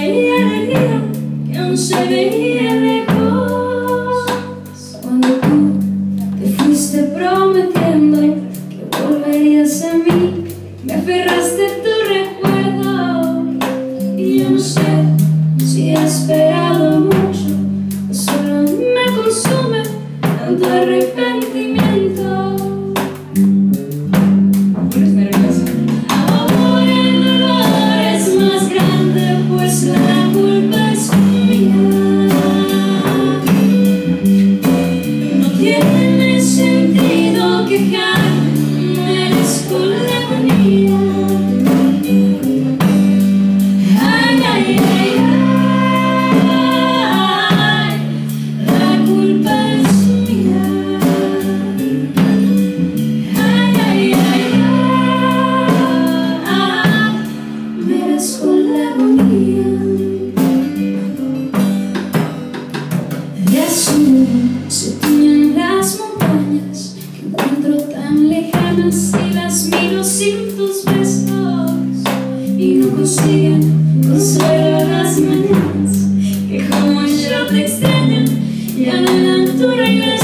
veía lejano, que aún se veía lejos. Cuando tú te fuiste prometiendo que volverías a mí, me aferraste tu recuerdo y yo no sé si esperar. Se tiñen las montañas que encuentro tan lejanas y las miro sin tus besos y no consiguen consuelo las mañanas que como yo te extrañan ya no dan tu regreso.